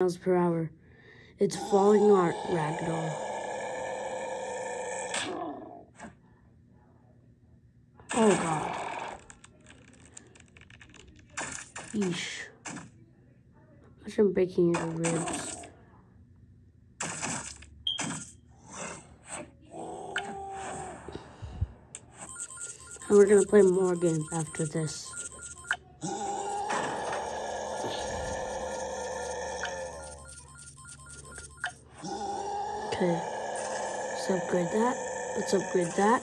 miles per hour. It's falling art ragdoll. Oh god. Yeesh. Imagine breaking your ribs. And we're gonna play more games after this. Okay. Let's upgrade that. Let's upgrade that.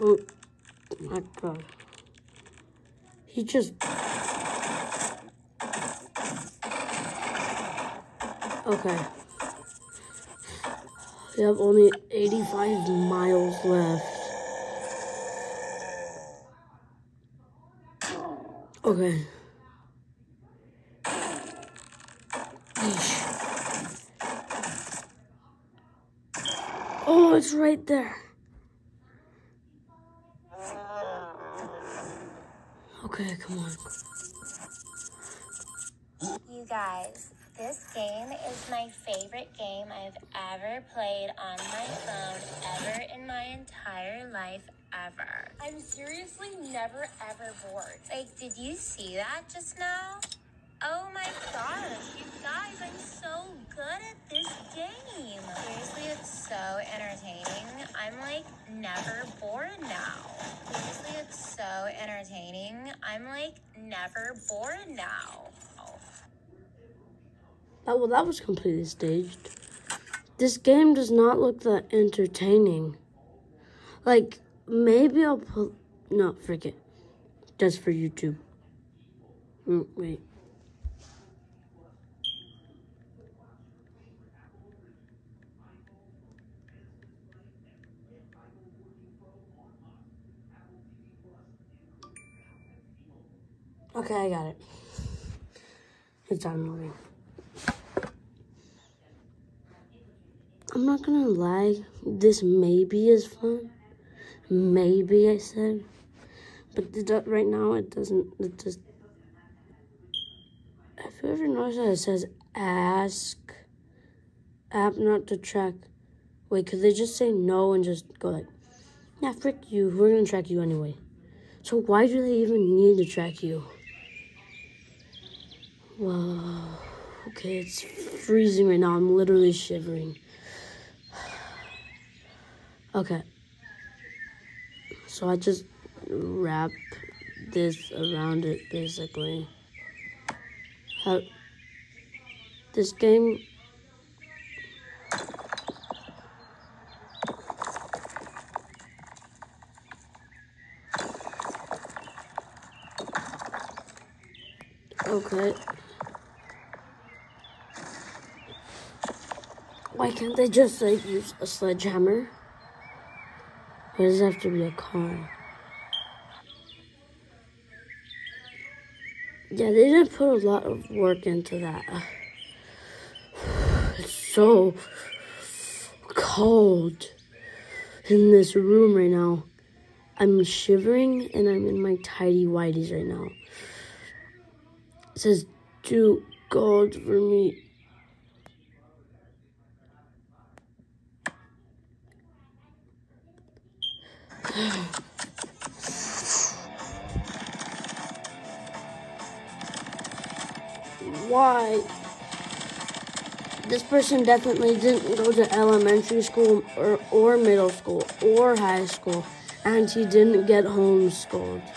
Oh my god. He just. Okay. We have only 85 miles left. Okay. Oh, it's right there. Okay, come on. You guys, this game is my favorite game I've ever played on my phone ever in my entire life ever. I'm seriously never ever bored. Like, did you see that just now? Oh my gosh, you guys, I'm so good at this game. Seriously, it's so entertaining. I'm like never bored now. Seriously, it's so entertaining. I'm like never bored now. Oh, well, that was completely staged. This game does not look that entertaining. Like, maybe I'll put. No, forget. Just for YouTube. Mm, wait. Okay, I got it. It's downloading. I'm not gonna lie, this maybe is fun. Maybe I said, but the, right now it doesn't. It just. Have you ever noticed that it says ask app not to track? Wait, could they just say no and just go like, yeah, frick you, we're gonna track you anyway. So why do they even need to track you? Wow. Okay, it's freezing right now. I'm literally shivering. Okay. So I just wrap this around it basically. How this game Okay. Why can't they just like use a sledgehammer? Why does it have to be a car? Yeah, they didn't put a lot of work into that. It's so cold in this room right now. I'm shivering and I'm in my tidy whities right now. It says too cold for me. Why? This person definitely didn't go to elementary school or, or middle school or high school, and he didn't get homeschooled.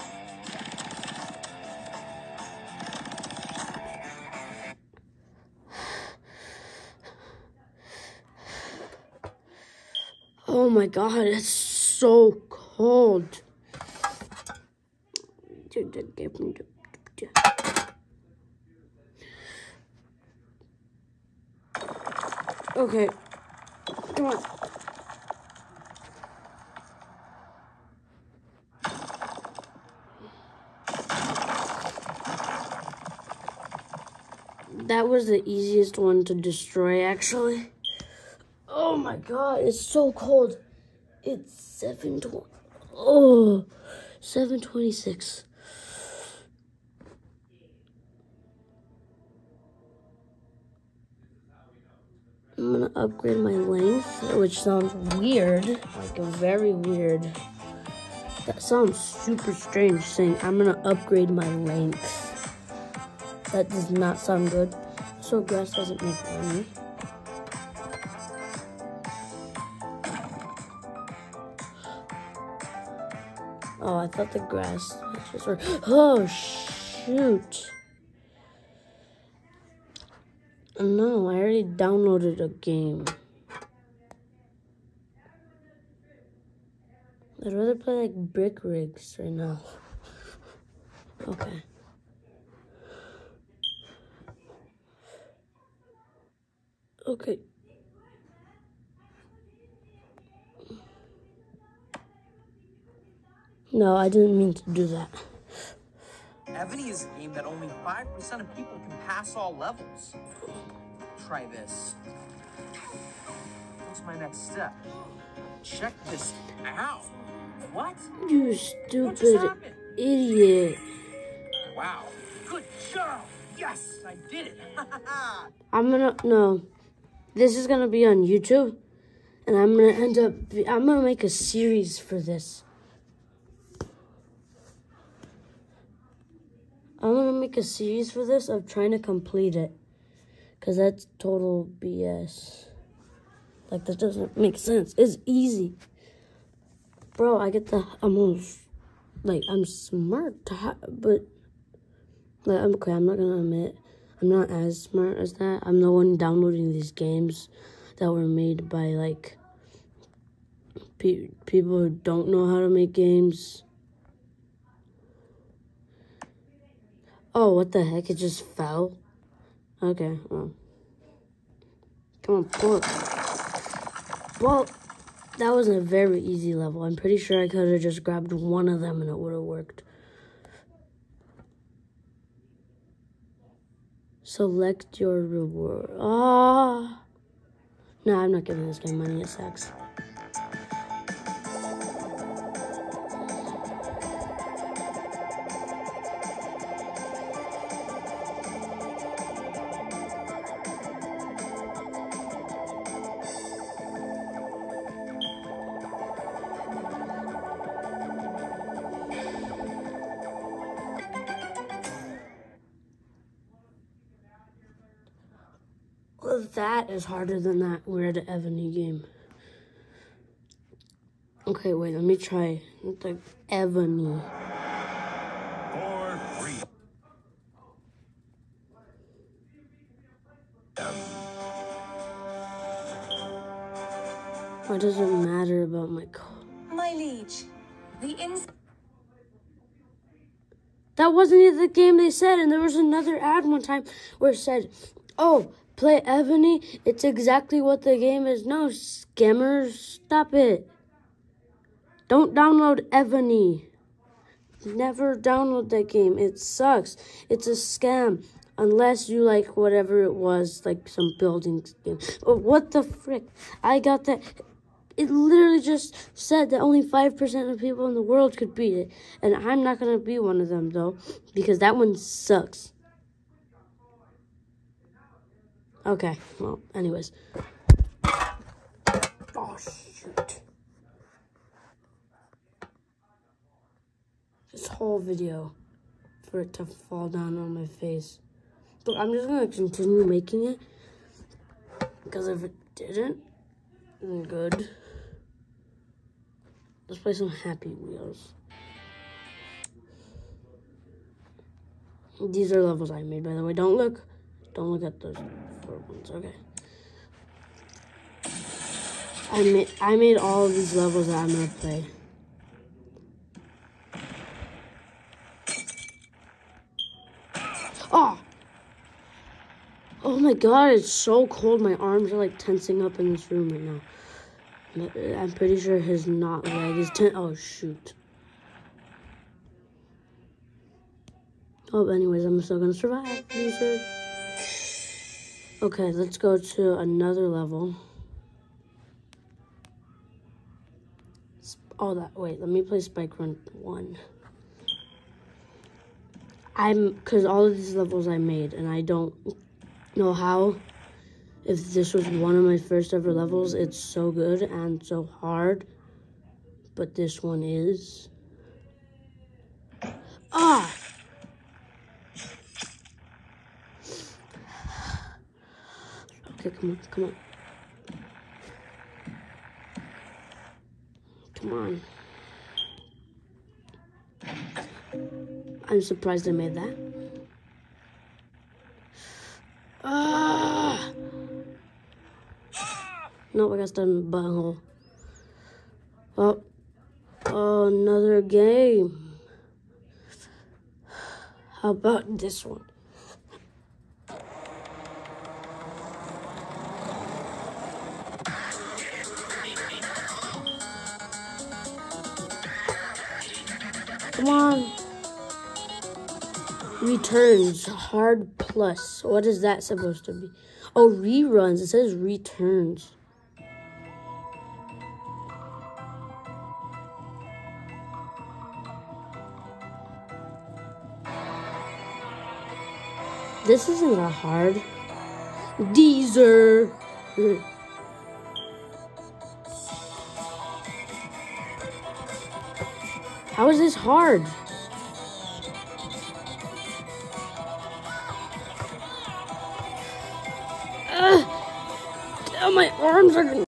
Oh my god, it's so cold. Okay. Come on. That was the easiest one to destroy, actually. Oh my god, it's so cold. It's 720. Oh, 726. I'm gonna upgrade my length, which sounds weird, like very weird. That sounds super strange saying I'm gonna upgrade my length. That does not sound good. So grass doesn't make money. Oh, I thought the grass just were. Oh, shoot. No, I already downloaded a game. I'd rather play like Brick Rigs right now. Okay. Okay. No, I didn't mean to do that. Evony is a game that only 5% of people can pass all levels. Try this. What's my next step? Check this out. What? You stupid idiot. Wow. Good job. Yes, I did it. I'm gonna no. This is gonna be on YouTube, and I'm gonna end up. I'm gonna make a series for this. I'm gonna make a series for this of trying to complete it, cause that's total BS. Like that doesn't make sense. It's easy, bro. I get the I'm like I'm smart, to but like I'm okay. I'm not gonna admit. I'm not as smart as that. I'm the one downloading these games that were made by like pe- people who don't know how to make games. Oh, what the heck? It just fell. Okay, well. Come on, pull it. Well, that was a very easy level. I'm pretty sure I could have just grabbed one of them and it would have worked. Select your reward. Ah. No, I'm not giving this guy money. It sucks. That is harder than that Weird Evony game. Okay, wait, let me try the Evony. For free. What does it matter about my co- My liege, the ins. That wasn't the game they said, and there was another ad one time where it said, "Oh, play Evony. It's exactly what the game is." No, scammers, stop it. Don't download Evony. Never download that game. It sucks. It's a scam. Unless you like whatever it was, like some building game. Oh, what the frick? I got that. It literally just said that only 5% of people in the world could beat it. And I'm not going to be one of them, though, because that one sucks. Okay, well, anyways. Oh, shoot. This whole video for it to fall down on my face. But I'm just going to continue making it. Because if it didn't, then good. Let's play some Happy Wheels. These are levels I made, by the way. Don't look. Don't look at those four ones. Okay. I made I made all of these levels that I'm gonna play. Oh. Oh my god, it's so cold. My arms are like tensing up in this room right now. Uh, I'm pretty sure his not leg is ten. Oh shoot. Oh, but anyways, I'm still gonna survive. Loser. Okay, let's go to another level. Oh, that. Wait, let me play Spike Run 1. I'm. Because all of these levels I made, and I don't know how. If this was one of my first ever levels, it's so good and so hard. But this one is. Ah! Okay, come on, come on. Come on. I'm surprised I made that. Ah! No, I got stuck in the butthole. Oh, oh, another game. How about this one? Come on. Returns, hard plus. What is that supposed to be? Oh, reruns. It says returns. This isn't a hard. Deezer. How is this hard? Ugh. Oh, my arms are.